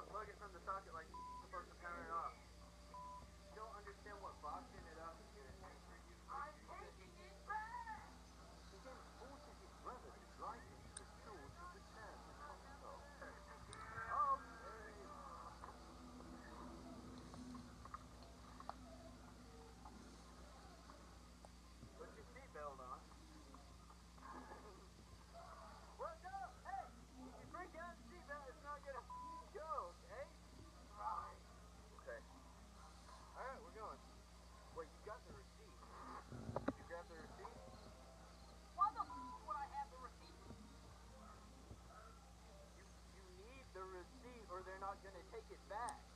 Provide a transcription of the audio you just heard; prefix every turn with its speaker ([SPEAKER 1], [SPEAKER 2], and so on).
[SPEAKER 1] unplug it from the socket like you're supposed to power it on. not going to take it back.